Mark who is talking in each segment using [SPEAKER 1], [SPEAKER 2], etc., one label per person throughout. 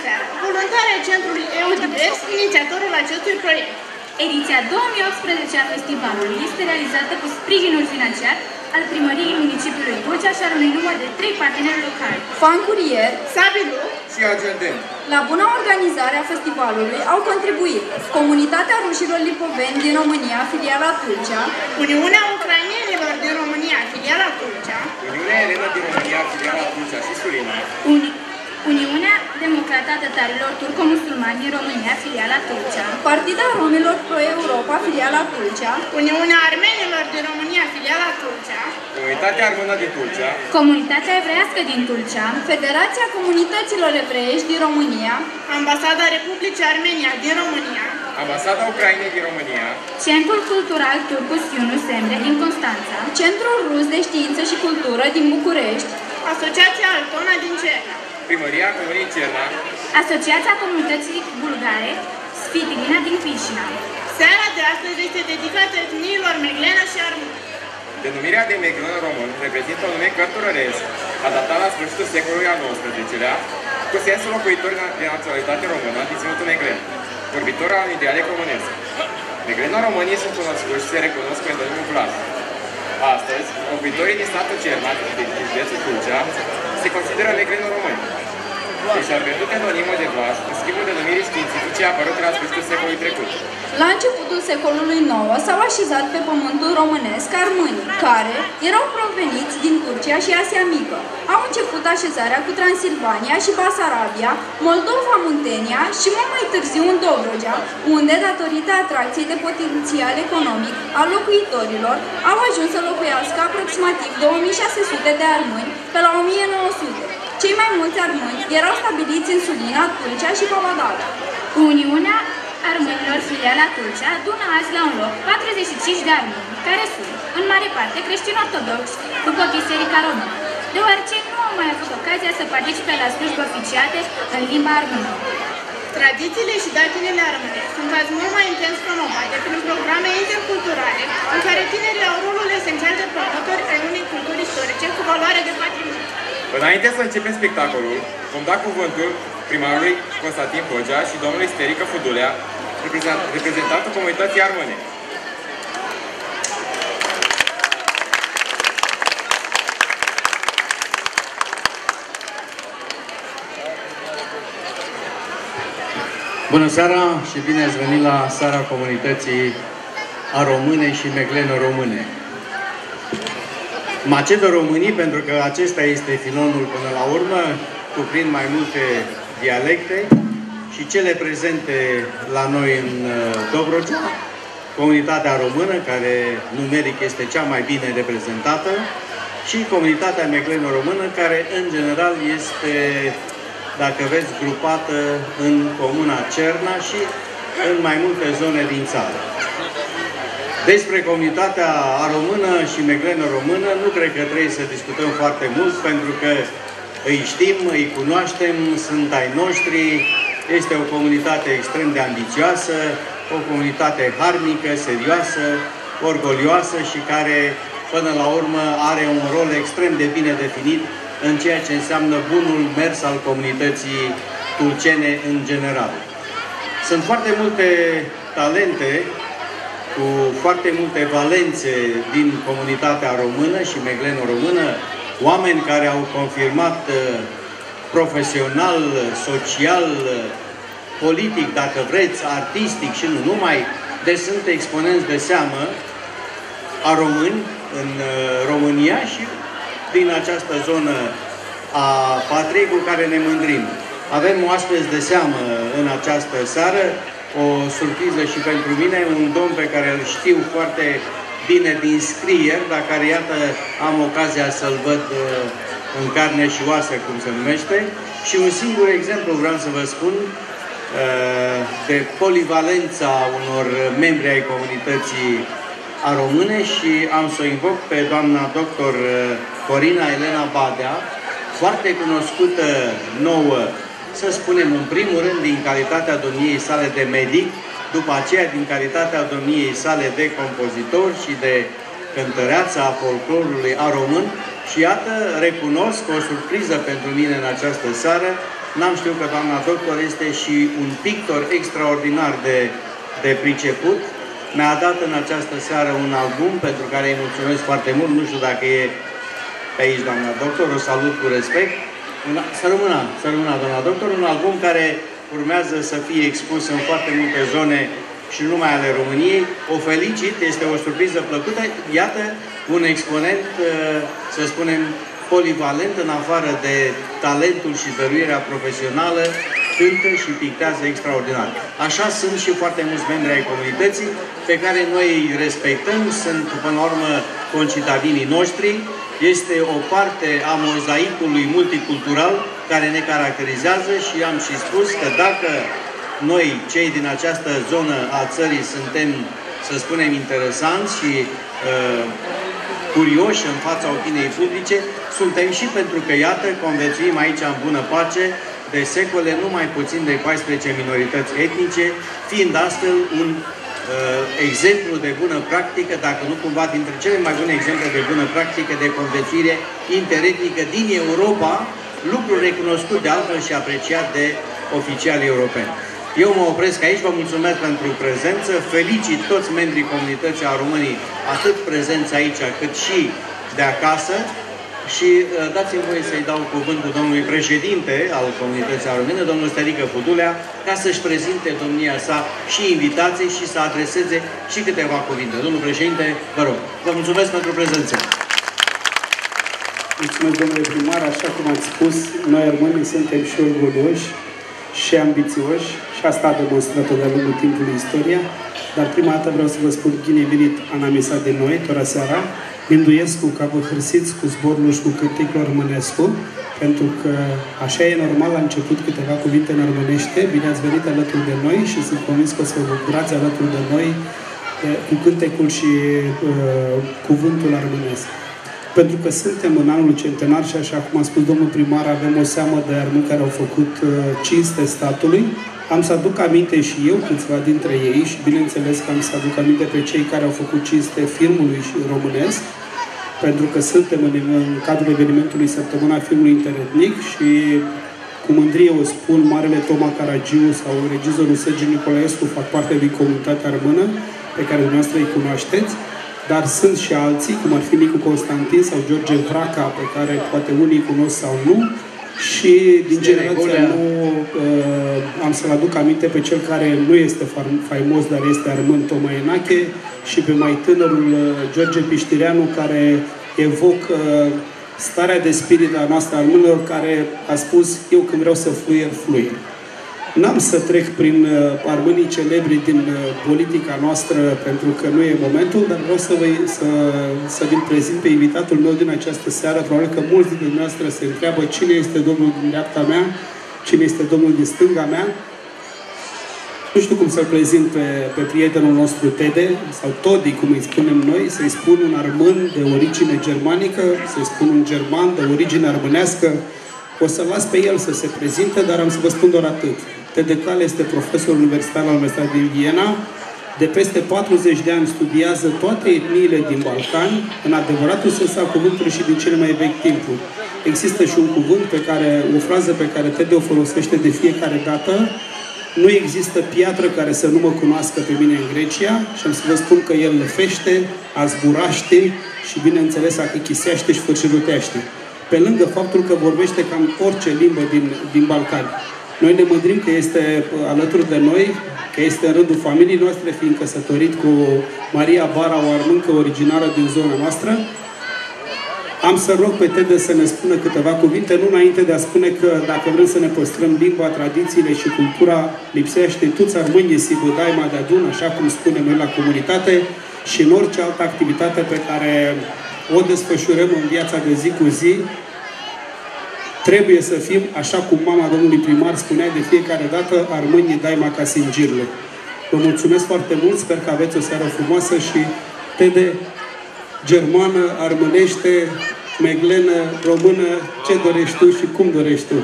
[SPEAKER 1] această seară, voluntare ai Centrului EUDivers, inițiatorul acestui proiect.
[SPEAKER 2] Ediția 2018 a festivalului este realizată cu sprijinul financiar al primăriei municipiului Tulcea și al unui număr de trei parteneri locali.
[SPEAKER 3] Fan Curier,
[SPEAKER 1] Sabilu,
[SPEAKER 4] și Argenten.
[SPEAKER 3] la buna organizare a festivalului au contribuit Comunitatea Rușilor Lipoveni din România, filiala Tulcea,
[SPEAKER 1] Uniunea Ucrainienilor din România, filiala Tulcea,
[SPEAKER 4] Uniunea Elena din România, filiala Tulcea și Sulina,
[SPEAKER 2] Uni- Uniunea Democrată a Tătarilor Turco-Musulmani din România, filiala Tulcea.
[SPEAKER 3] Partida Romilor Pro-Europa, filiala Tulcea,
[SPEAKER 1] Uniunea Armenilor din România, filiala Tulcea,
[SPEAKER 4] Comunitatea Armână din Tulcea,
[SPEAKER 2] Comunitatea Evreiască din Tulcea,
[SPEAKER 3] Federația Comunităților Evreiești din România,
[SPEAKER 1] Ambasada Republicii Armenia din România,
[SPEAKER 4] Ambasada Ucrainei din România,
[SPEAKER 2] Centrul Cultural Turcus Yunus Emre din Constanța,
[SPEAKER 3] Centrul Rus de Știință și Cultură din București,
[SPEAKER 1] Asociația Altona din Cerna,
[SPEAKER 4] Primăria Comunii Cerna,
[SPEAKER 2] Asociația Comunității Bulgare Sfitilina din Chișinău.
[SPEAKER 1] Seara de astăzi este dedicată etniilor Meglena și Armân.
[SPEAKER 4] Denumirea de Meglen român reprezintă un nume cărturăresc, adaptat la sfârșitul secolului al XIX-lea, cu sensul locuitor de naționalitate română din ținutul Meglen, vorbitor al unui dialect românesc. Meglenul românii sunt cunoscuți și se recunosc cu endonimul Vlad. Astăzi, locuitorii din statul Cermat, din județul Tulcea, se consideră meglenul români. Și a pierdut endonimul de Vlad în schimbul denumirii științifice apărute la sfârșitul secolului trecut.
[SPEAKER 3] La începutul secolului IX s-au așezat pe pământul românesc armânii, care erau proveniți din Turcia și Asia Mică. Au început așezarea cu Transilvania și Basarabia, Moldova, Muntenia și mult mai târziu în Dobrogea, unde, datorită atracției de potențial economic al locuitorilor, au ajuns să locuiască aproximativ 2600 de armâni pe la 1900. Cei mai mulți armâni erau stabiliți în Sulina, Tulcea și Pavadala.
[SPEAKER 2] Uniunea Armenilor filiala Tulcea adună azi la un loc 45 de armeni, care sunt, în mare parte, creștini ortodoxi după Biserica Română, deoarece nu au mai avut ocazia să participe la slujbe oficiate în limba armână.
[SPEAKER 1] Tradițiile și datinele armâne sunt azi mult mai intens promovate prin programe interculturale în care tinerii au rolul esențial de promotori ai unei culturi istorice cu valoare de patrimoniu.
[SPEAKER 4] Înainte să începem spectacolul, vom da cuvântul primarului Constantin Pogea și domnului Sterică Fudulea, reprezent- reprezentantul comunității armâne.
[SPEAKER 5] Bună seara și bine ați venit la seara comunității a române și megleno române. Macedo românii, pentru că acesta este filonul până la urmă, cuprind mai multe dialecte și cele prezente la noi în uh, Dobrogea, comunitatea română, care numeric este cea mai bine reprezentată, și comunitatea megleno-română, care în general este dacă veți, grupată în comuna Cerna și în mai multe zone din țară. Despre comunitatea română și megleno-română nu cred că trebuie să discutăm foarte mult, pentru că îi știm, îi cunoaștem, sunt ai noștri, este o comunitate extrem de ambițioasă, o comunitate harnică, serioasă, orgolioasă și care, până la urmă, are un rol extrem de bine definit în ceea ce înseamnă bunul mers al comunității tulcene în general. Sunt foarte multe talente cu foarte multe valențe din comunitatea română și megleno-română, oameni care au confirmat uh, profesional, social, uh, politic, dacă vreți, artistic și nu numai, deci sunt exponenți de seamă a români în uh, România și din această zonă a patriei cu care ne mândrim. Avem oaspeți de seamă în această seară, o surpriză și pentru mine, un domn pe care îl știu foarte bine din scrieri, dar care, iată, am ocazia să-l văd uh, în carne și oasă, cum se numește. Și un singur exemplu vreau să vă spun, uh, de polivalența unor membri ai comunității a române și am să o invoc pe doamna doctor uh, Corina Elena Badea, foarte cunoscută nouă să spunem în primul rând din calitatea domniei sale de medic, după aceea din calitatea domniei sale de compozitor și de cântăreață a folclorului a român. Și iată, recunosc o surpriză pentru mine în această seară, n-am știut că doamna doctor este și un pictor extraordinar de, de priceput, mi-a dat în această seară un album pentru care îi mulțumesc foarte mult, nu știu dacă e pe aici, doamna doctor, o salut cu respect. Să rămână, să rămână, doamna doctor, un album care urmează să fie expus în foarte multe zone și nu numai ale României. O felicit, este o surpriză plăcută. Iată un exponent, uh, să spunem, polivalent în afară de talentul și dăruirea profesională, cântă și pictează extraordinar. Așa sunt și foarte mulți membri ai comunității pe care noi îi respectăm, sunt până la urmă concitadinii noștri, este o parte a mozaicului multicultural care ne caracterizează și am și spus că dacă noi, cei din această zonă a țării, suntem, să spunem, interesanți și uh, curioși în fața opiniei publice, suntem și pentru că, iată, conviețuim aici în bună pace de secole nu mai puțin de 14 minorități etnice, fiind astfel un uh, exemplu de bună practică, dacă nu cumva dintre cele mai bune exemple de bună practică de conviețuire interetnică din Europa, lucru recunoscut de altfel și apreciat de oficiali europeni. Eu mă opresc aici, vă mulțumesc pentru prezență, felicit toți membrii comunității a Românii, atât prezenți aici, cât și de acasă, și uh, dați-mi voie să-i dau cuvântul domnului președinte al comunității române, domnul Stelică Fudulea, ca să-și prezinte domnia sa și invitații și să adreseze și câteva cuvinte. Domnul președinte, vă rog, vă mulțumesc pentru prezență.
[SPEAKER 6] Mulțumesc, domnule primar. Așa cum ați spus, noi românii suntem și orgolioși și ambițioși și asta a demonstrat de-a lungul timpului istoria. Dar prima dată vreau să vă spun bine venit Anamisa din noi, tora seara, Minduiescu ca vă hârsiți cu zborul și cu cântecul românescu, pentru că așa e normal, la început câteva cuvinte în românește. Bine ați venit alături de noi și sunt convins că o să vă bucurați alături de noi cu cântecul și uh, cuvântul armânesc. Pentru că suntem în anul centenar și așa cum a spus domnul primar, avem o seamă de armâni care au făcut uh, cinste statului. Am să aduc aminte și eu câțiva dintre ei și bineînțeles că am să aduc aminte pe cei care au făcut cinste filmului și românesc pentru că suntem în, în cadrul evenimentului Săptămâna Filmului Interetnic și cu mândrie o spun, Marele Toma Caragiu sau regizorul Sergiu Nicolaescu fac parte din comunitatea română pe care dumneavoastră îi cunoașteți, dar sunt și alții, cum ar fi Nicu Constantin sau George Vraca, pe care poate unii cunosc sau nu, și din generația nouă uh, am să-l aduc aminte pe cel care nu este faimos, dar este Armând Toma Enache, și pe mai tânărul uh, George Piștireanu, care evocă uh, starea de spirit a noastră al mânilor, care a spus, eu când vreau să fluier, fluier. N-am să trec prin uh, armânii celebri din politica noastră, pentru că nu e momentul, dar vreau să, vă, să, să vi prezint pe invitatul meu din această seară. Probabil că mulți dintre noastre se întreabă cine este Domnul din dreapta mea, cine este Domnul din stânga mea. Nu știu cum să-l prezint pe, pe prietenul nostru Tede, sau Todi, cum îi spunem noi, să-i spun un armân de origine germanică, să-i spun un german de origine armânească. O să las pe el să se prezinte, dar am să vă spun doar atât. Tede Cal este profesor universitar la Universitatea din Viena, de peste 40 de ani studiază toate etniile din Balcani, în adevăratul sens al cuvântului și din cele mai vechi timpuri. Există și un cuvânt pe care, o frază pe care Tede o folosește de fiecare dată, nu există piatră care să nu mă cunoască pe mine în Grecia și am să vă spun că el lăfește, azburaște și, bineînțeles, achichisește și fârșirutește. Pe lângă faptul că vorbește cam orice limbă din, din Balcani. Noi ne mândrim că este uh, alături de noi, că este în rândul familiei noastre, fiind căsătorit cu Maria Bara, o armâncă originară din zona noastră, am să rog pe Tede să ne spună câteva cuvinte, nu înainte de a spune că dacă vrem să ne păstrăm limba, tradițiile și cultura, lipsește tuți armânie si bădaima de adun, așa cum spunem noi la comunitate, și în orice altă activitate pe care o desfășurăm în viața de zi cu zi, trebuie să fim, așa cum mama domnului primar spunea de fiecare dată, armânii daima ca singirle. Vă mulțumesc foarte mult, sper că aveți o seară frumoasă și Tede, germană, armânește, meglenă, română, ce dorești tu și cum dorești tu.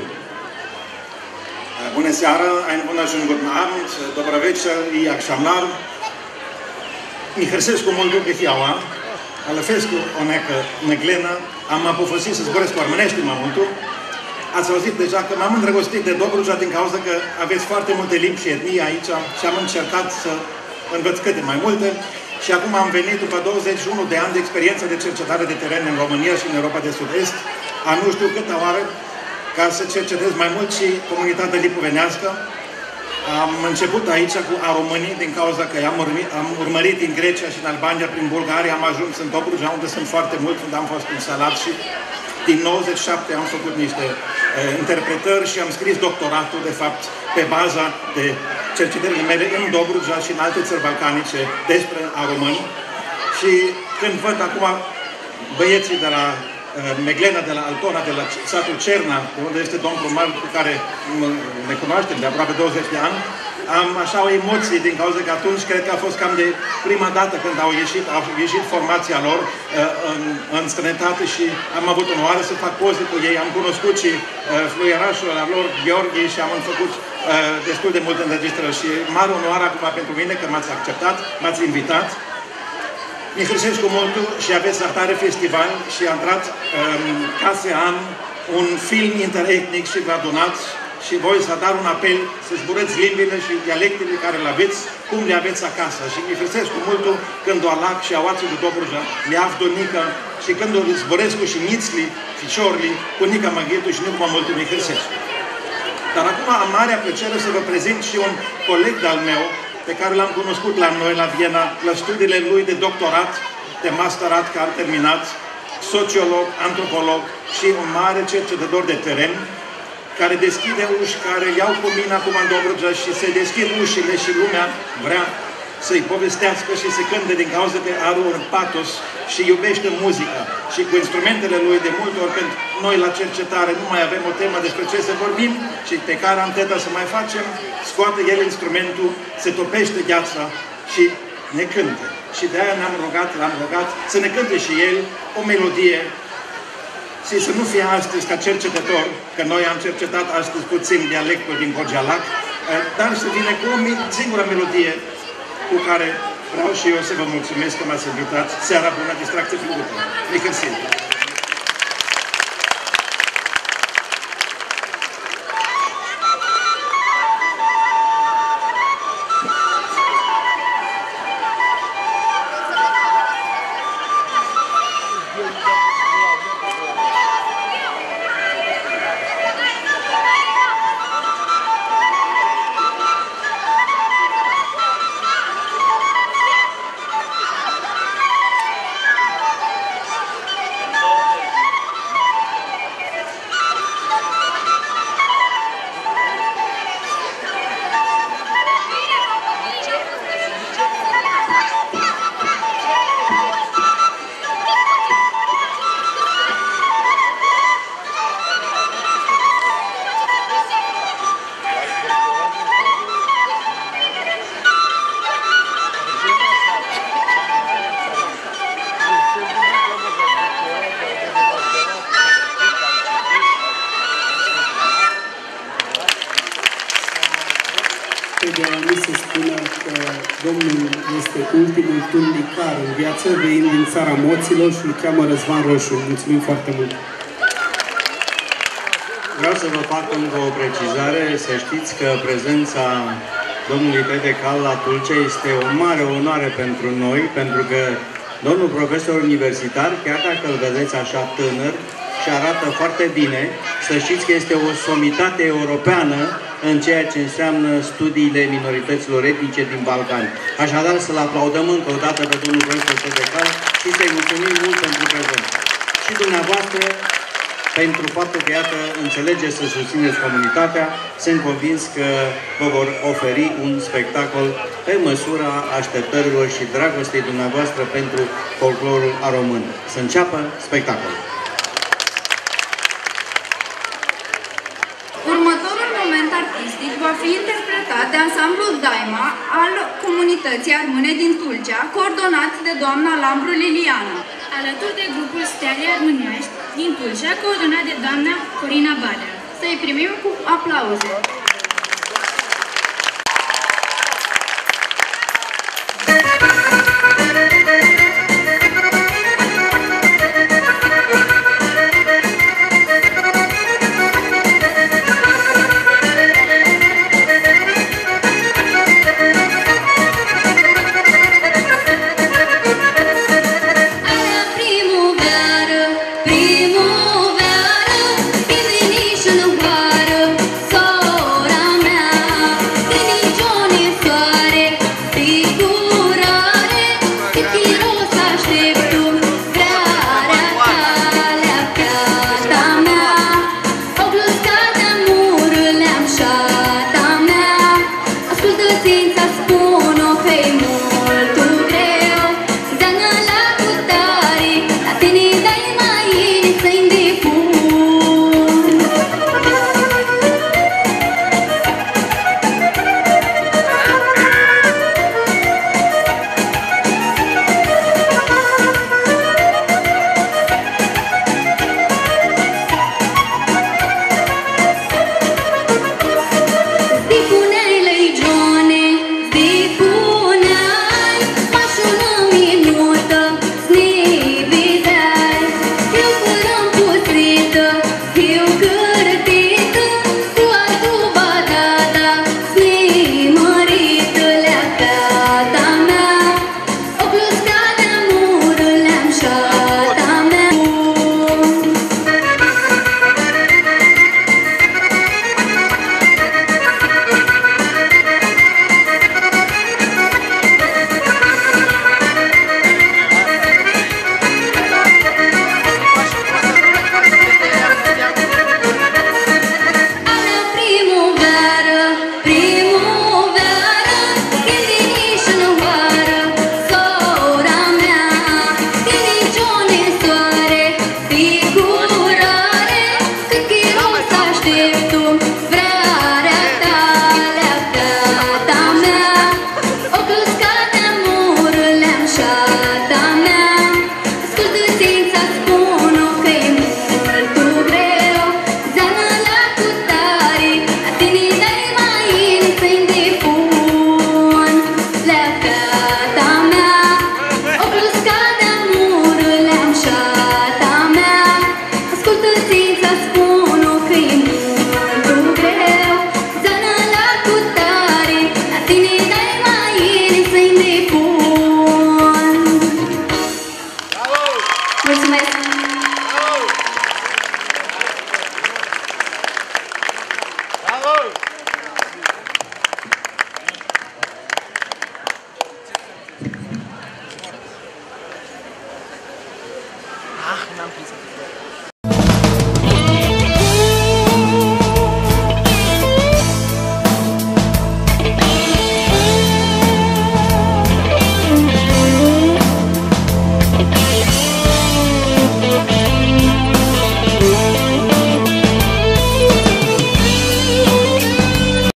[SPEAKER 7] Bună seara, ein wunderschönen guten Abend, dobra večer i jak šamlar. Mi hrsesku moldu behiaua, ale fescu onecă neglena, am apofosit să zboresc cu armânești în momentul. Ați auzit deja că m-am îndrăgostit de Dobruja din cauza că aveți foarte multe limbi și etnii aici și am încercat să învăț câte mai multe. Și acum am venit după 21 de ani de experiență de cercetare de teren în România și în Europa de Sud-Est, a nu știu câtă oară, ca să cercetez mai mult și comunitatea lipovenească. Am început aici cu a românii din cauza că am urmărit, am urmărit în Grecia și în Albania, prin Bulgaria, am ajuns în Dobruja, unde sunt foarte mulți, unde am fost instalat și din 97 am făcut niște uh, interpretări și am scris doctoratul, de fapt, pe baza de cercetările mele în Dobruja și în alte țări balcanice despre a români. Și când văd acum băieții de la uh, Meglena, de la Altona, de la satul Cerna, de unde este domnul primar cu care ne cunoaștem de aproape 20 de ani, am așa o emoție din cauza că atunci cred că a fost cam de prima dată când au ieșit, au ieșit formația lor uh, în, în străinătate și am avut onoare să fac poze cu ei. Am cunoscut și uh, fluierașul la lor, Gheorghe, și am făcut uh, destul de multe înregistrări și mare onoare acum pentru mine că m-ați acceptat, m-ați invitat. Mi cu multul și aveți Artare Festival și a intrat um, case an un film interetnic și vă adunați și voi să dar un apel să zburăți limbile și dialectele care le aveți, cum le aveți acasă. Și mi fesesc cu multul când o alac și aoații de Dobruja, le avdonică și când o zboresc și nițli, ficiorli, cu nica maghetul și nu mă mult mi Dar acum am marea plăcere să vă prezint și un coleg al meu, pe care l-am cunoscut la noi, la Viena, la studiile lui de doctorat, de masterat, care a terminat, sociolog, antropolog și un mare cercetător de teren, care deschide uși, care iau cu mine acum în Dobrogea și se deschid ușile și lumea vrea să-i povestească și să cânte din cauza că are un patos și iubește muzica. Și cu instrumentele lui, de multe ori când noi la cercetare nu mai avem o temă despre ce să vorbim și pe care am teta să mai facem, scoate el instrumentul, se topește gheața și ne cânte. Și de aia ne-am rugat, l-am rugat să ne cânte și el o melodie și să nu fie astăzi ca cercetător, că noi am cercetat astăzi puțin dialectul din Cogelac, eh, dar să vină cu o singură melodie cu care vreau și eu să vă mulțumesc că m-ați invitat. Seara bună, distracție plăcută. Mică
[SPEAKER 6] moților și îl cheamă Răzvan Roșu. Mulțumim foarte mult!
[SPEAKER 5] Vreau să vă fac încă o precizare. Să știți că prezența domnului Pede Cal la Tulcea este o mare onoare pentru noi, pentru că domnul profesor universitar, chiar dacă îl vedeți așa tânăr și arată foarte bine, să știți că este o somitate europeană în ceea ce înseamnă studiile minorităților etnice din Balcani. Așadar, să-l aplaudăm încă o dată pe domnul profesor Tedecal și să-i mulțumim mult pentru prezență. Și dumneavoastră, pentru faptul că, iată, înțelegeți să susțineți comunitatea, sunt convins că vă vor oferi un spectacol pe măsura așteptărilor și dragostei dumneavoastră pentru folclorul a român. Să înceapă spectacolul.
[SPEAKER 3] fi interpretat de ansamblul Daima al comunității armâne din Tulcea, coordonat de doamna Lambru Liliana.
[SPEAKER 2] Alături de grupul Stele Armânești din Tulcea, coordonat de doamna Corina Badea.
[SPEAKER 3] Să-i primim cu aplauze.